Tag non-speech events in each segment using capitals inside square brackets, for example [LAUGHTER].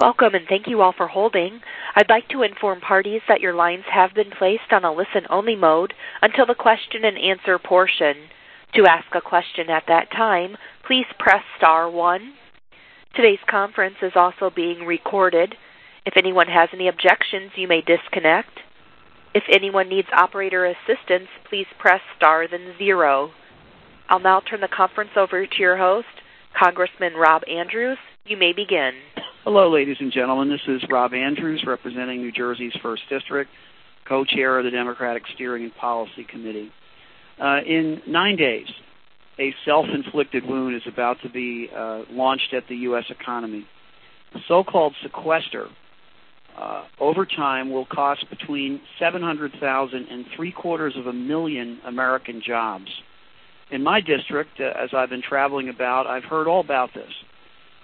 Welcome, and thank you all for holding. I'd like to inform parties that your lines have been placed on a listen-only mode until the question and answer portion. To ask a question at that time, please press star one. Today's conference is also being recorded. If anyone has any objections, you may disconnect. If anyone needs operator assistance, please press star then zero. I'll now turn the conference over to your host, Congressman Rob Andrews. You may begin. Hello, ladies and gentlemen. This is Rob Andrews, representing New Jersey's 1st District, co-chair of the Democratic Steering and Policy Committee. Uh, in nine days, a self-inflicted wound is about to be uh, launched at the U.S. economy. The so-called sequester, uh, over time, will cost between 700,000 and three quarters of a million American jobs. In my district, uh, as I've been traveling about, I've heard all about this.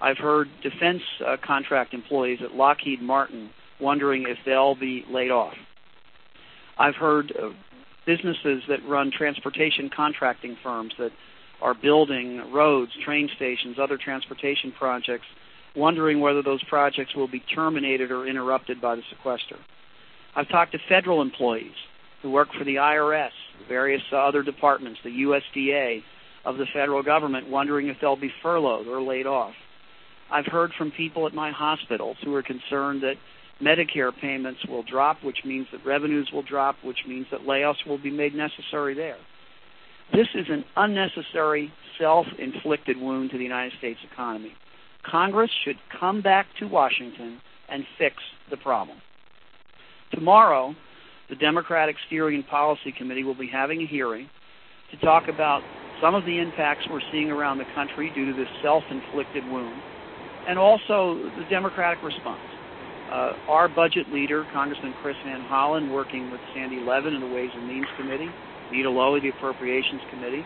I've heard defense uh, contract employees at Lockheed Martin wondering if they'll be laid off. I've heard uh, businesses that run transportation contracting firms that are building roads, train stations, other transportation projects, wondering whether those projects will be terminated or interrupted by the sequester. I've talked to federal employees who work for the IRS, various other departments, the USDA of the federal government, wondering if they'll be furloughed or laid off. I've heard from people at my hospitals who are concerned that Medicare payments will drop, which means that revenues will drop, which means that layoffs will be made necessary there. This is an unnecessary, self inflicted wound to the United States economy. Congress should come back to Washington and fix the problem. Tomorrow, the Democratic Steering and Policy Committee will be having a hearing to talk about some of the impacts we're seeing around the country due to this self inflicted wound and also the Democratic response. Uh, our budget leader, Congressman Chris Van Hollen, working with Sandy Levin in the Ways and Means Committee, Nita Lowey, the Appropriations Committee,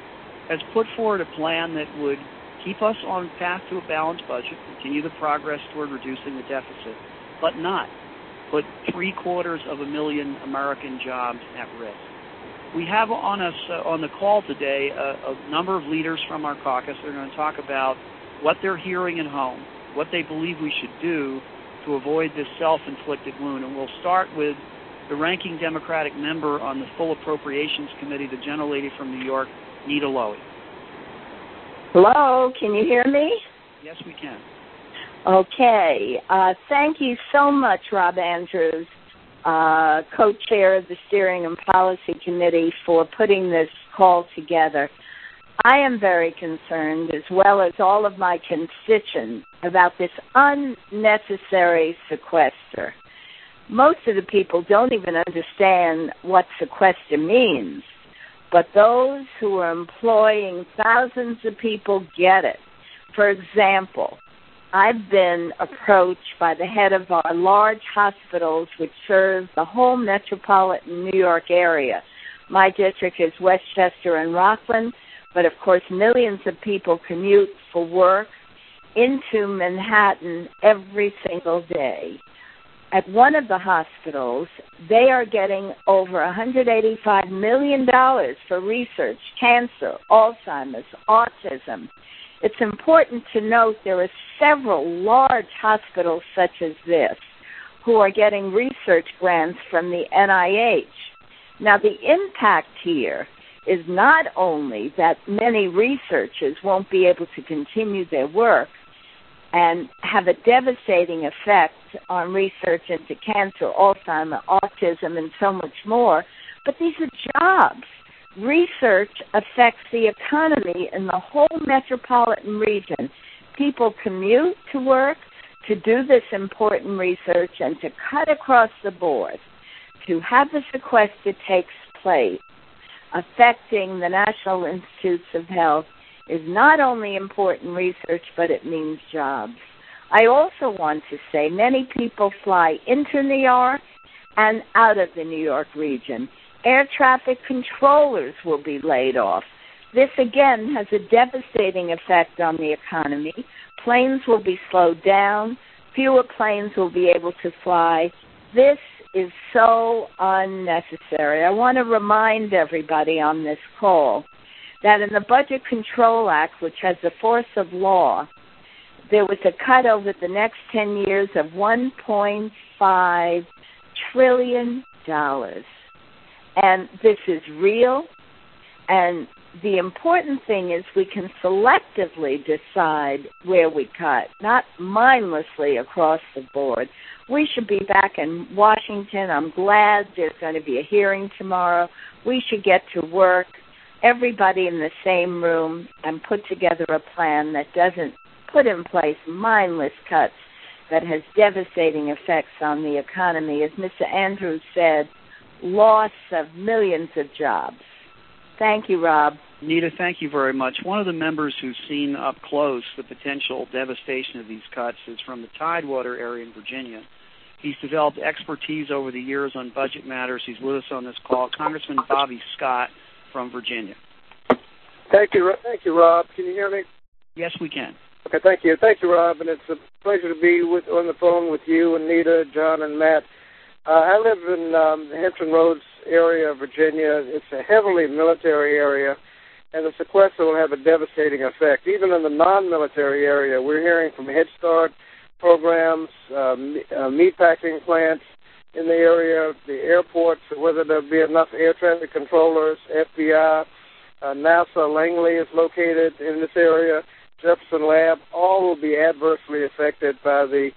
has put forward a plan that would keep us on path to a balanced budget, continue the progress toward reducing the deficit, but not put three quarters of a million American jobs at risk. We have on us uh, on the call today a, a number of leaders from our caucus that are going to talk about what they're hearing at home, what they believe we should do to avoid this self-inflicted wound. And we'll start with the ranking Democratic member on the Full Appropriations Committee, the gentle lady from New York, Nita Lowey. Hello, can you hear me? Yes, we can. Okay. Uh, thank you so much, Rob Andrews, uh, co-chair of the Steering and Policy Committee, for putting this call together. I am very concerned, as well as all of my constituents, about this unnecessary sequester. Most of the people don't even understand what sequester means, but those who are employing thousands of people get it. For example, I've been approached by the head of our large hospitals which serve the whole metropolitan New York area. My district is Westchester and Rockland but of course, millions of people commute for work into Manhattan every single day. At one of the hospitals, they are getting over $185 million for research, cancer, Alzheimer's, autism. It's important to note there are several large hospitals such as this who are getting research grants from the NIH. Now, the impact here is not only that many researchers won't be able to continue their work and have a devastating effect on research into cancer, Alzheimer's, autism, and so much more, but these are jobs. Research affects the economy in the whole metropolitan region. People commute to work to do this important research and to cut across the board to have the sequester takes place affecting the National Institutes of Health is not only important research, but it means jobs. I also want to say many people fly into New York and out of the New York region. Air traffic controllers will be laid off. This again has a devastating effect on the economy. Planes will be slowed down, fewer planes will be able to fly. This is so unnecessary. I want to remind everybody on this call that in the Budget Control Act, which has the force of law, there was a cut over the next 10 years of 1.5 trillion dollars. And this is real. And the important thing is we can selectively decide where we cut, not mindlessly across the board. We should be back in Washington. I'm glad there's going to be a hearing tomorrow. We should get to work, everybody in the same room, and put together a plan that doesn't put in place mindless cuts that has devastating effects on the economy. As Mr. Andrews said, loss of millions of jobs. Thank you, Rob. Nita, thank you very much. One of the members who's seen up close the potential devastation of these cuts is from the Tidewater area in Virginia. He's developed expertise over the years on budget matters. He's with us on this call, Congressman Bobby Scott from Virginia. Thank you, thank you, Rob. Can you hear me? Yes, we can. Okay, thank you. Thank you, Rob, and it's a pleasure to be with on the phone with you and Nita, John, and Matt. Uh, I live in um, Hampton Roads area of Virginia. It's a heavily military area, and the sequester will have a devastating effect. Even in the non-military area, we're hearing from Head Start programs, uh, uh, meatpacking plants in the area, the airports, whether there'll be enough air traffic controllers, FBI, uh, NASA Langley is located in this area Jefferson Lab, all will be adversely affected by the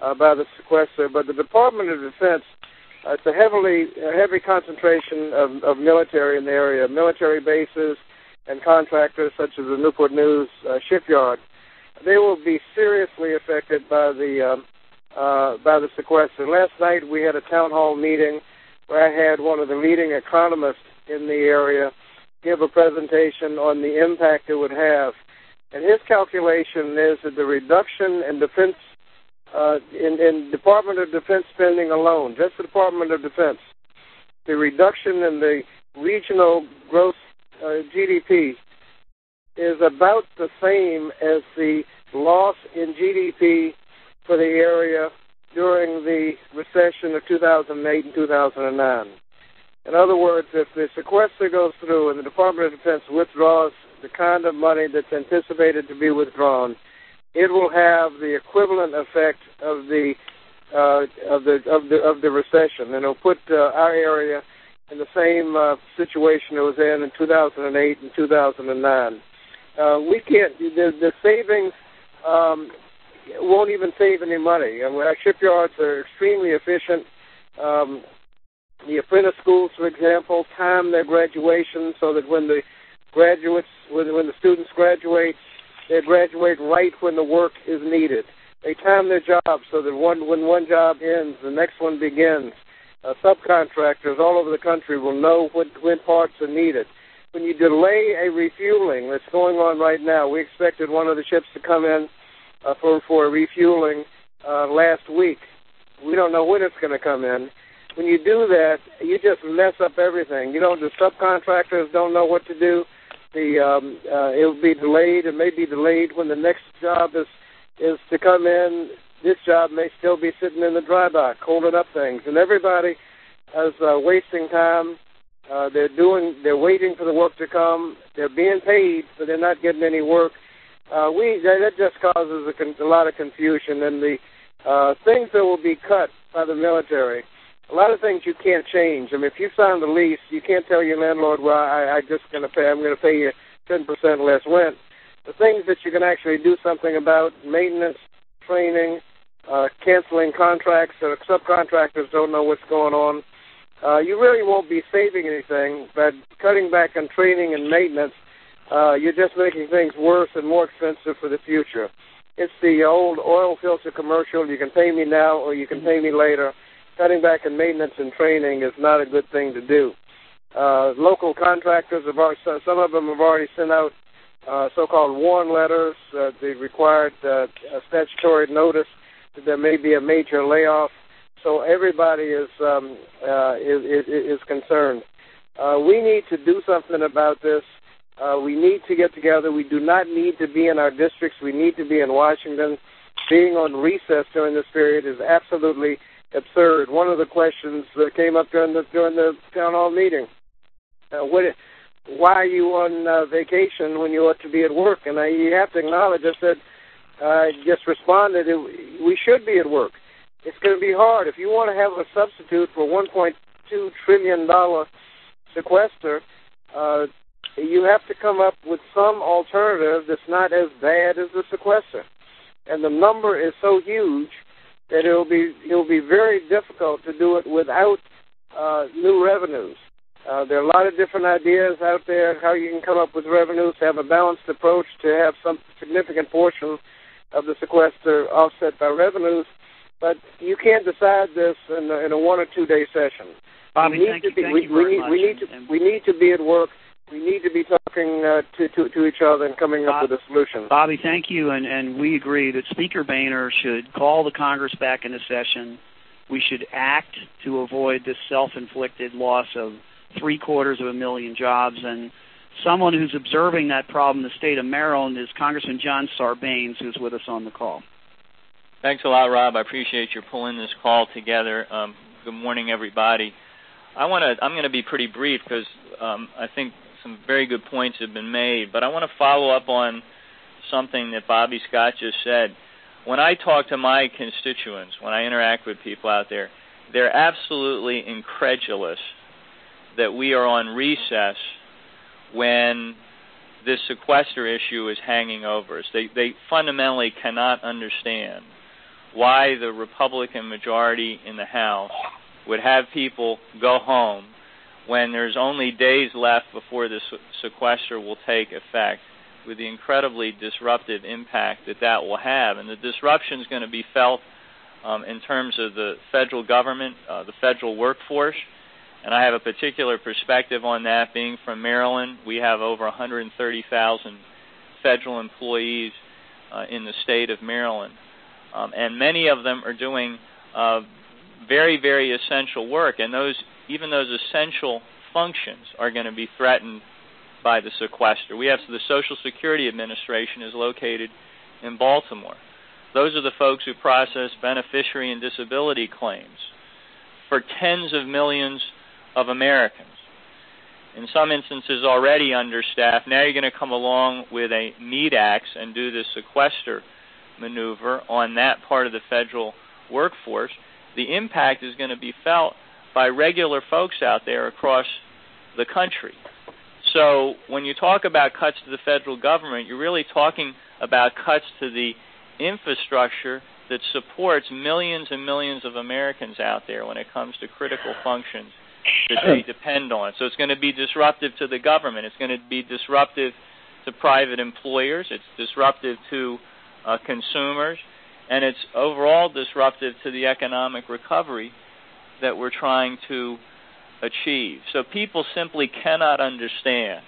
uh, by the sequester. But the Department of Defense, it's a heavily a heavy concentration of, of military in the area, military bases and contractors such as the Newport News uh, shipyard. They will be seriously affected by the um, uh, by the sequester. Last night we had a town hall meeting where I had one of the leading economists in the area give a presentation on the impact it would have and his calculation is that the reduction in defense uh, in, in Department of Defense spending alone, just the Department of Defense, the reduction in the regional gross uh, GDP is about the same as the loss in GDP for the area during the recession of 2008 and 2009. In other words, if the sequester goes through and the Department of Defense withdraws the kind of money that's anticipated to be withdrawn, it will have the equivalent effect of the uh, of the of the of the recession, and it'll put uh, our area in the same uh, situation it was in in 2008 and 2009. Uh, we can't the, the savings um, won't even save any money. I mean, our shipyards are extremely efficient. Um, the apprentice schools, for example, time their graduation so that when the graduates, when, when the students graduate, they graduate right when the work is needed. They time their jobs so that one, when one job ends, the next one begins. Uh, subcontractors all over the country will know when, when parts are needed. When you delay a refueling that's going on right now, we expected one of the ships to come in uh, for for refueling uh, last week. We don't know when it's going to come in when you do that, you just mess up everything. You know, the subcontractors don't know what to do. The um, uh, it will be delayed. It may be delayed when the next job is is to come in. This job may still be sitting in the dry dock, holding up things, and everybody is uh, wasting time. Uh, they're doing. They're waiting for the work to come. They're being paid, but they're not getting any work. Uh, we that, that just causes a, con- a lot of confusion, and the uh, things that will be cut by the military a lot of things you can't change. I mean, if you sign the lease, you can't tell your landlord, "Well, I, I just going to pay. I'm going to pay you ten percent less rent." The things that you can actually do something about: maintenance, training, uh, canceling contracts, so subcontractors don't know what's going on. Uh, you really won't be saving anything, but cutting back on training and maintenance, uh, you're just making things worse and more expensive for the future. It's the old oil filter commercial. You can pay me now, or you can pay me later cutting back in maintenance and training is not a good thing to do. Uh, local contractors have already, some of them have already sent out uh, so-called warn letters. Uh, they required uh, a statutory notice that there may be a major layoff. So everybody is um, uh, is, is, is concerned. Uh, we need to do something about this. Uh, we need to get together. We do not need to be in our districts. We need to be in Washington. Being on recess during this period is absolutely absurd. One of the questions that came up during the during the town hall meeting, uh, what, why are you on uh, vacation when you ought to be at work? And I, you have to acknowledge, I said, uh, just responded, it, we should be at work. It's going to be hard. If you want to have a substitute for 1.2 trillion dollar sequester, uh, you have to come up with some alternative that's not as bad as the sequester. And the number is so huge that it'll be it'll be very difficult to do it without uh, new revenues. Uh, there are a lot of different ideas out there how you can come up with revenues to have a balanced approach to have some significant portion of the sequester offset by revenues, but you can't decide this in a, in a one or two day session. Bobby, we need to be, we, you very we, much. we need to we need to be at work. We need to be talking uh, to, to to each other and coming up Bob- with a solution. Bobby, thank you, and, and we agree that Speaker Boehner should call the Congress back into session. We should act to avoid this self-inflicted loss of three quarters of a million jobs. And someone who's observing that problem in the state of Maryland is Congressman John Sarbanes, who's with us on the call. Thanks a lot, Rob. I appreciate your pulling this call together. Um, good morning, everybody. I want to. I'm going to be pretty brief because um, I think some very good points have been made. But I want to follow up on something that Bobby Scott just said. When I talk to my constituents, when I interact with people out there, they're absolutely incredulous that we are on recess when this sequester issue is hanging over us. They they fundamentally cannot understand why the Republican majority in the House would have people go home when there's only days left before the sequester will take effect with the incredibly disruptive impact that that will have. And the disruption is going to be felt um, in terms of the federal government, uh, the federal workforce. And I have a particular perspective on that being from Maryland. We have over 130,000 federal employees uh, in the state of Maryland. Um, and many of them are doing uh, very, very essential work. And those, even those essential functions are going to be threatened by the sequester. We have the Social Security Administration is located in Baltimore. Those are the folks who process beneficiary and disability claims for tens of millions of Americans. In some instances, already understaffed. Now you're going to come along with a meat axe and do the sequester maneuver on that part of the federal workforce. The impact is going to be felt by regular folks out there across the country. So when you talk about cuts to the federal government, you're really talking about cuts to the infrastructure that supports millions and millions of Americans out there when it comes to critical functions that they depend on. So it's going to be disruptive to the government. It's going to be disruptive to private employers. It's disruptive to uh, consumers. And it's overall disruptive to the economic recovery that we're trying to achieve. So people simply cannot understand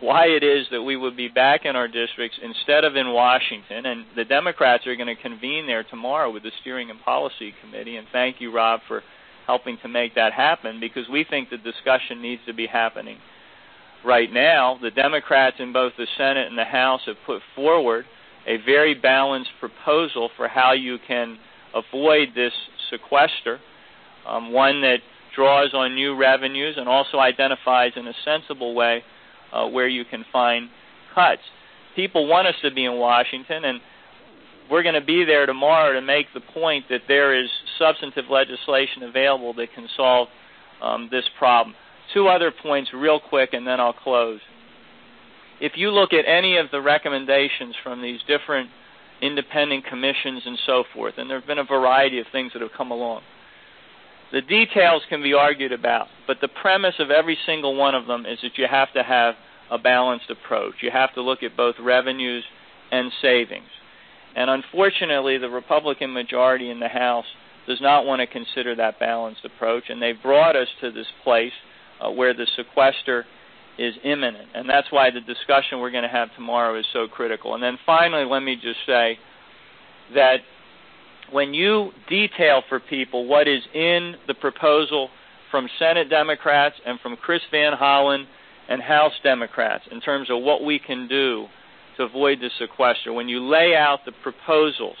why it is that we would be back in our districts instead of in Washington. And the Democrats are going to convene there tomorrow with the Steering and Policy Committee. And thank you, Rob, for helping to make that happen because we think the discussion needs to be happening right now. The Democrats in both the Senate and the House have put forward a very balanced proposal for how you can avoid this sequester, um, one that draws on new revenues and also identifies in a sensible way uh, where you can find cuts. People want us to be in Washington, and we're going to be there tomorrow to make the point that there is substantive legislation available that can solve um, this problem. Two other points, real quick, and then I'll close. If you look at any of the recommendations from these different independent commissions and so forth, and there have been a variety of things that have come along, the details can be argued about, but the premise of every single one of them is that you have to have a balanced approach. You have to look at both revenues and savings. And unfortunately, the Republican majority in the House does not want to consider that balanced approach, and they've brought us to this place uh, where the sequester is imminent. And that's why the discussion we're going to have tomorrow is so critical. And then finally, let me just say that when you detail for people what is in the proposal from Senate Democrats and from Chris Van Hollen and House Democrats in terms of what we can do to avoid the sequester, when you lay out the proposals,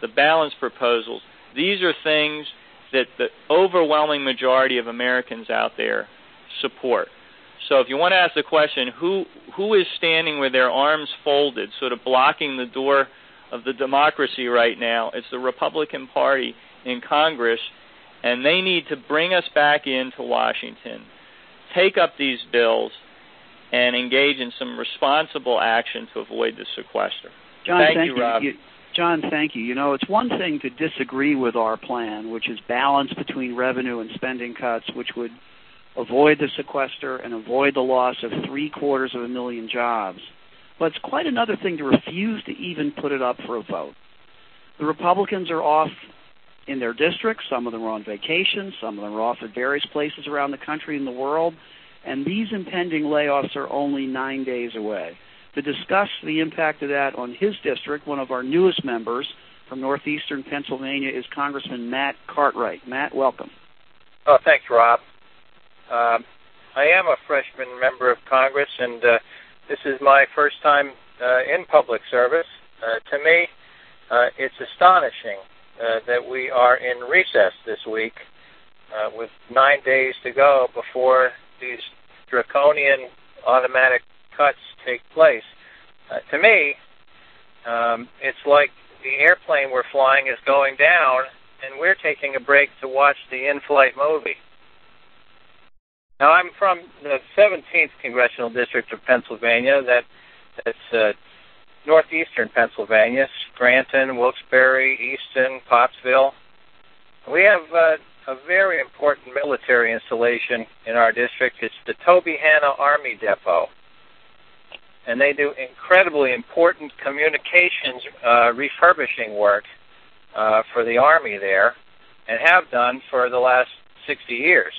the balanced proposals, these are things that the overwhelming majority of Americans out there support. So if you want to ask the question, who who is standing with their arms folded, sort of blocking the door of the democracy right now. It's the Republican Party in Congress, and they need to bring us back into Washington, take up these bills, and engage in some responsible action to avoid the sequester. John, thank, thank you, Rob. You, John, thank you. You know, it's one thing to disagree with our plan, which is balance between revenue and spending cuts, which would avoid the sequester and avoid the loss of three quarters of a million jobs. But it's quite another thing to refuse to even put it up for a vote. The Republicans are off in their districts. Some of them are on vacation. Some of them are off at various places around the country and the world. And these impending layoffs are only nine days away. To discuss the impact of that on his district, one of our newest members from northeastern Pennsylvania is Congressman Matt Cartwright. Matt, welcome. Oh, thanks, Rob. Um, I am a freshman member of Congress, and uh, this is my first time uh, in public service. Uh, to me, uh, it's astonishing uh, that we are in recess this week uh, with nine days to go before these draconian automatic cuts take place. Uh, to me, um, it's like the airplane we're flying is going down, and we're taking a break to watch the in-flight movie. Now, I'm from the 17th congressional district of Pennsylvania. That that's uh, northeastern Pennsylvania, Scranton, Wilkes-Barre, Easton, Pottsville. We have uh, a very important military installation in our district. It's the Tobyhanna Army Depot. And they do incredibly important communications uh, refurbishing work uh, for the Army there and have done for the last 60 years.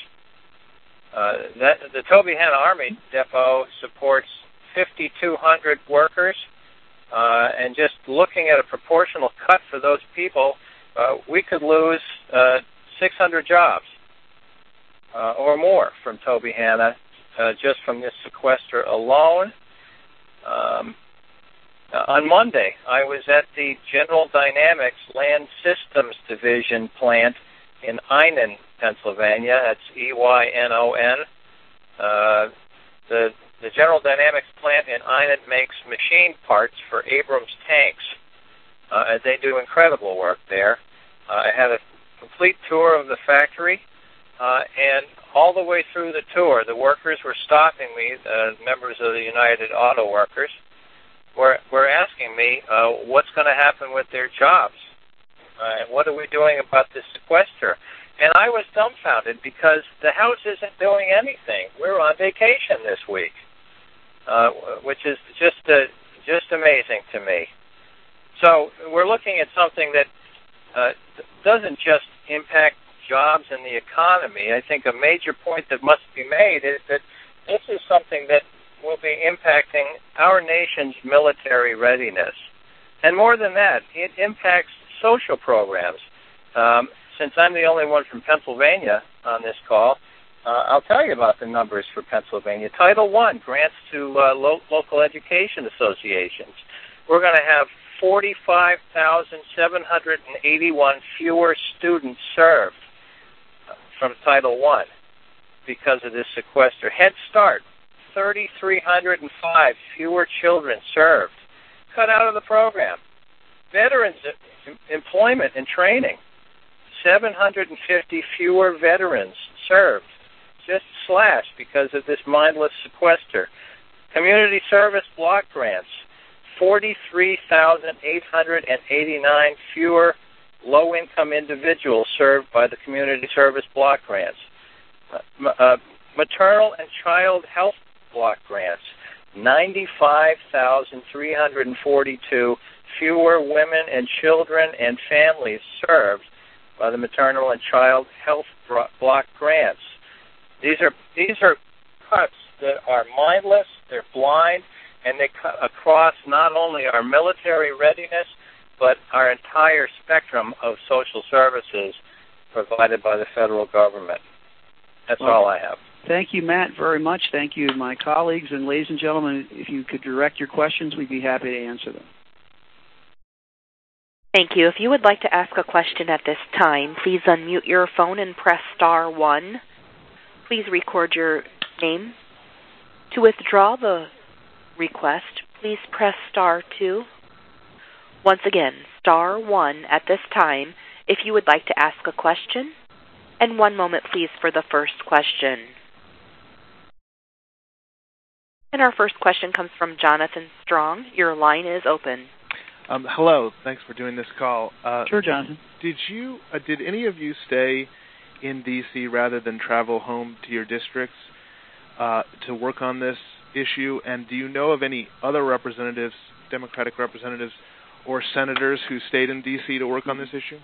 Uh, that, the Tobyhanna Army Depot supports 5,200 workers, uh, and just looking at a proportional cut for those people, uh, we could lose uh, 600 jobs uh, or more from Tobyhanna just from this sequester alone. Um, on Monday, I was at the General Dynamics Land Systems Division plant in Eynon, Pennsylvania. That's E Y N O N. Uh, the the General Dynamics plant in Eynon makes machine parts for Abrams tanks. Uh, and they do incredible work there. Uh, I had a complete tour of the factory, uh, and all the way through the tour, the workers were stopping me, uh, members of the United Auto Workers, were, were asking me uh, what's going to happen with their jobs. Uh, what are we doing about this sequester? And I was dumbfounded because the House isn't doing anything. We're on vacation this week, uh, which is just uh, just amazing to me. So we're looking at something that uh, doesn't just impact jobs and the economy. I think a major point that must be made is that this is something that will be impacting our nation's military readiness. And more than that, it impacts social programs. Um, since I'm the only one from Pennsylvania on this call, uh, I'll tell you about the numbers for Pennsylvania. Title I grants to uh, lo- local education associations. We're going to have 45,781 fewer students served from Title I because of this sequester. Head Start, 3,305 fewer children served. Cut out of the program. Veterans employment and training, 750 fewer veterans served. Just slashed because of this mindless sequester. Community service block grants, 43,889 fewer low income individuals served by the community service block grants. Uh, uh, maternal and child health block grants, 95,342 fewer women and children and families served by the maternal and child health block grants. These are these are cuts that are mindless, they're blind, and they cut across not only our military readiness but our entire spectrum of social services provided by the federal government. That's all I have. Thank you, Matt, very much. Thank you, my colleagues. And ladies and gentlemen, if you could direct your questions, we'd be happy to answer them. Thank you. If you would like to ask a question at this time, please unmute your phone and press star one. Please record your name. To withdraw the request, please press star two. Once again, star one at this time if you would like to ask a question. And one moment, please, for the first question. And our first question comes from Jonathan Strong. Your line is open. Um, hello. Thanks for doing this call. Uh, sure, Jonathan. Did you? Uh, did any of you stay in D.C. rather than travel home to your districts uh, to work on this issue? And do you know of any other representatives, Democratic representatives, or senators who stayed in D.C. to work on this issue?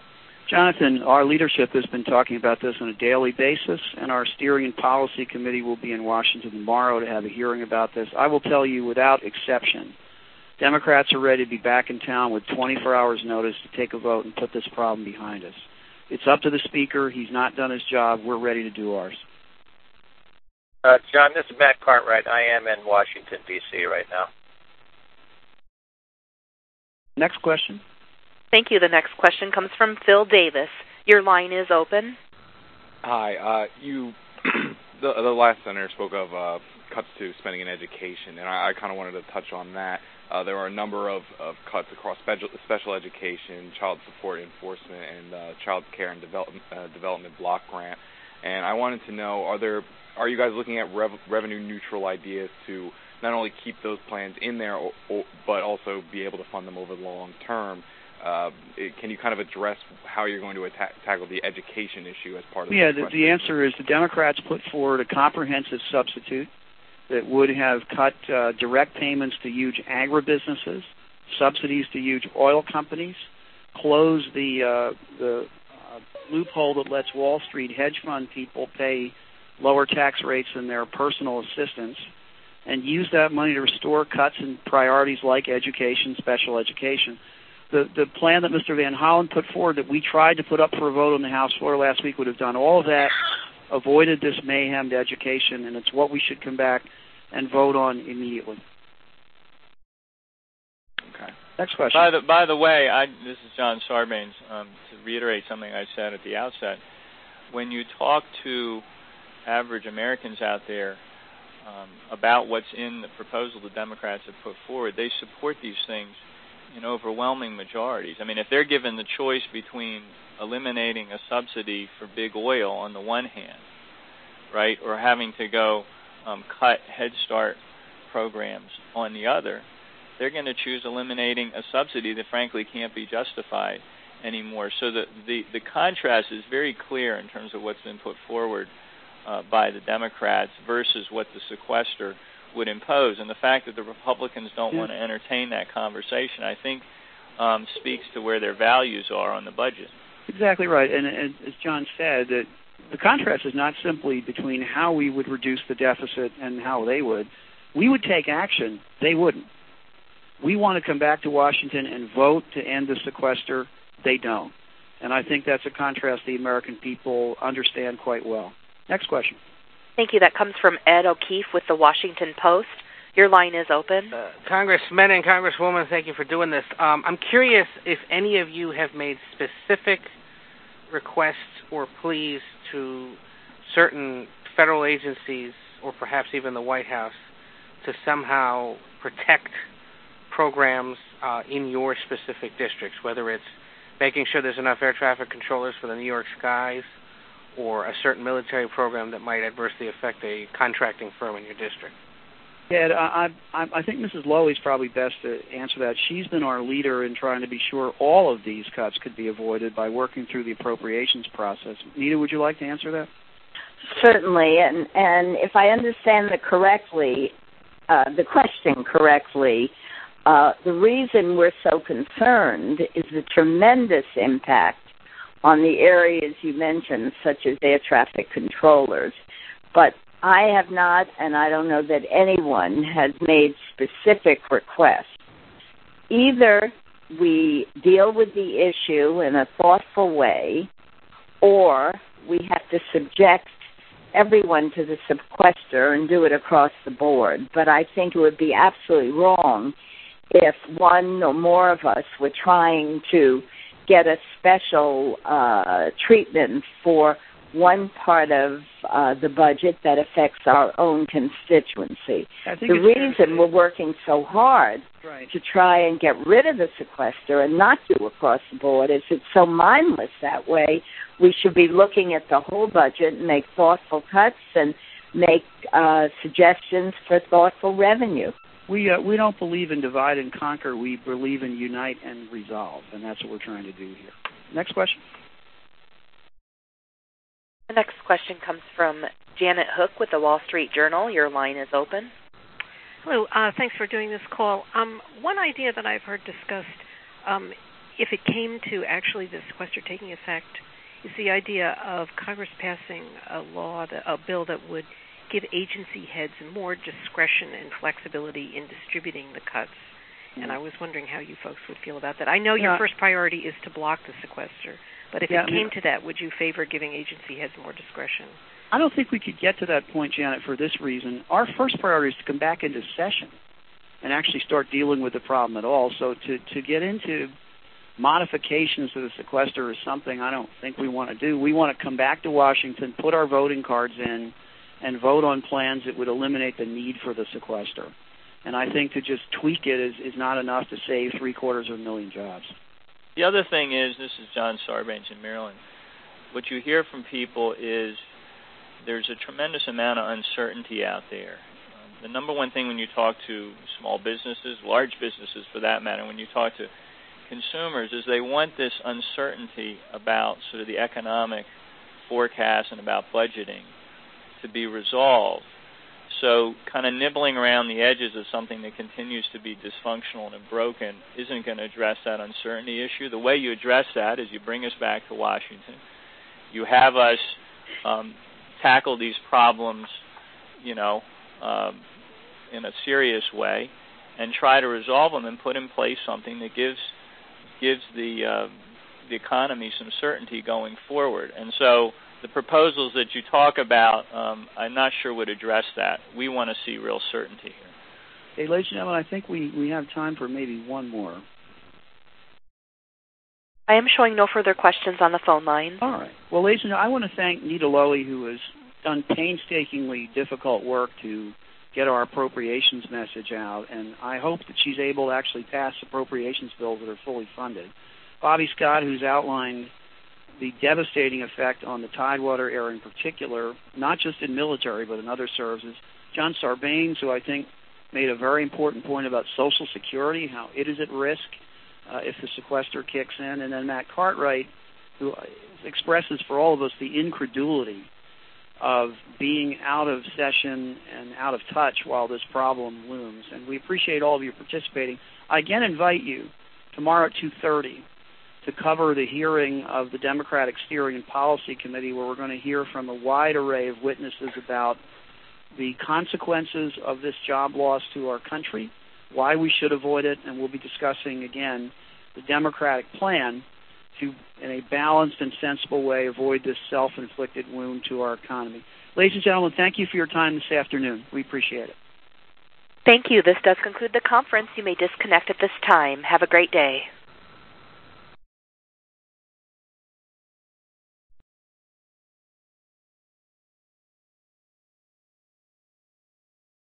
Jonathan, our leadership has been talking about this on a daily basis, and our steering and policy committee will be in Washington tomorrow to have a hearing about this. I will tell you without exception, Democrats are ready to be back in town with 24 hours' notice to take a vote and put this problem behind us. It's up to the Speaker. He's not done his job. We're ready to do ours. Uh, John, this is Matt Cartwright. I am in Washington, D.C. right now. Next question. Thank you. The next question comes from Phil Davis. Your line is open. Hi. Uh, you, [CLEARS THROAT] the, the last senator spoke of uh, cuts to spending in education, and I, I kind of wanted to touch on that. Uh, there are a number of, of cuts across special, special education, child support enforcement, and uh, child care and development, uh, development block grant. And I wanted to know: are there are you guys looking at rev- revenue neutral ideas to not only keep those plans in there, or, or, but also be able to fund them over the long term? Uh, can you kind of address how you're going to attack, tackle the education issue as part of the yeah, the, the answer is the Democrats put forward a comprehensive substitute that would have cut uh, direct payments to huge agribusinesses, subsidies to huge oil companies, close the uh, the uh, loophole that lets Wall Street hedge fund people pay lower tax rates than their personal assistants, and use that money to restore cuts in priorities like education, special education. The the plan that Mr. Van Hollen put forward that we tried to put up for a vote on the House floor last week would have done all of that, avoided this mayhem to education, and it's what we should come back and vote on immediately. Okay. Next question. By the by the way, I, this is John Sarbanes. Um, to reiterate something I said at the outset, when you talk to average Americans out there um, about what's in the proposal the Democrats have put forward, they support these things in overwhelming majorities. I mean, if they're given the choice between eliminating a subsidy for big oil on the one hand, right, or having to go um, cut Head Start programs on the other, they're going to choose eliminating a subsidy that frankly can't be justified anymore. So the the, the contrast is very clear in terms of what's been put forward uh, by the Democrats versus what the sequester would impose. And the fact that the Republicans don't want to entertain that conversation, I think, um, speaks to where their values are on the budget. Exactly right. And, and as John said, that the contrast is not simply between how we would reduce the deficit and how they would. We would take action, they wouldn't. We want to come back to Washington and vote to end the sequester. They don't. And I think that's a contrast the American people understand quite well. Next question. Thank you. That comes from Ed O'Keefe with the Washington Post. Your line is open. Uh, Congressmen and Congresswoman, thank you for doing this. Um, I'm curious if any of you have made specific requests or pleas to certain federal agencies or perhaps even the White House to somehow protect programs uh, in your specific districts, whether it's making sure there's enough air traffic controllers for the New York skies or a certain military program that might adversely affect a contracting firm in your district. Yeah, I, I, I think Mrs. Lowey is probably best to answer that. She's been our leader in trying to be sure all of these cuts could be avoided by working through the appropriations process. Nita, would you like to answer that? Certainly, and and if I understand the correctly, uh, the question correctly, uh, the reason we're so concerned is the tremendous impact on the areas you mentioned, such as air traffic controllers. But I have not, and I don't know that anyone has made specific requests. Either we deal with the issue in a thoughtful way, or we have to subject everyone to the sequester and do it across the board. But I think it would be absolutely wrong if one or more of us were trying to get a special uh, treatment for one part of uh, the budget that affects our own constituency. the reason we're working so hard right. to try and get rid of the sequester and not do across the board is it's so mindless that way. We should be looking at the whole budget and make thoughtful cuts and make uh, suggestions for thoughtful revenue. We uh, we don't believe in divide and conquer. We believe in unite and resolve, and that's what we're trying to do here. Next question. The next question comes from Janet Hook with the Wall Street Journal. Your line is open. Hello. Uh, thanks for doing this call. Um, one idea that I've heard discussed, um, if it came to actually the sequester taking effect, is the idea of Congress passing a law, that, a bill that would give agency heads more discretion and flexibility in distributing the cuts. Mm-hmm. And I was wondering how you folks would feel about that. I know your first priority is to block the sequester, but if yeah, it came to that, would you favor giving agency heads more discretion? I don't think we could get to that point, Janet, for this reason. Our first priority is to come back into session and actually start dealing with the problem at all. So to, to get into modifications to the sequester is something I don't think we want to do. We want to come back to Washington, put our voting cards in, and vote on plans that would eliminate the need for the sequester. And I think to just tweak it is, is not enough to save three quarters of a million jobs. The other thing is, this is John Sarbanes in Maryland. What you hear from people is there's a tremendous amount of uncertainty out there. Um, the number one thing when you talk to small businesses, large businesses for that matter, when you talk to consumers, is they want this uncertainty about sort of the economic forecast and about budgeting to be resolved. So, kind of nibbling around the edges of something that continues to be dysfunctional and broken isn't going to address that uncertainty issue. The way you address that is you bring us back to Washington. You have us um, tackle these problems, you know, um, in a serious way, and try to resolve them and put in place something that gives gives the uh, the economy some certainty going forward. And so the proposals that you talk about, um, I'm not sure would address that. We want to see real certainty here. Hey, ladies and gentlemen, I think we, we have time for maybe one more. I am showing no further questions on the phone line. All right. Well, ladies and gentlemen, I want to thank Nita Lowey, who has done painstakingly difficult work to get our appropriations message out, and I hope that she's able to actually pass appropriations bills that are fully funded. Bobby Scott, who's outlined the devastating effect on the Tidewater area in particular, not just in military but in other services. John Sarbanes, who I think made a very important point about Social Security, how it is at risk uh, if the sequester kicks in, and then Matt Cartwright, who expresses for all of us the incredulity of being out of session and out of touch while this problem looms. And we appreciate all of you participating. I again invite you tomorrow at 2:30 to cover the hearing of the Democratic Steering and Policy Committee, where we're going to hear from a wide array of witnesses about the consequences of this job loss to our country, why we should avoid it, and we'll be discussing again the Democratic plan to, in a balanced and sensible way, avoid this self inflicted wound to our economy. Ladies and gentlemen, thank you for your time this afternoon. We appreciate it. Thank you. This does conclude the conference. You may disconnect at this time. Have a great day.